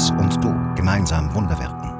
Das und Du gemeinsam Wunder wirken.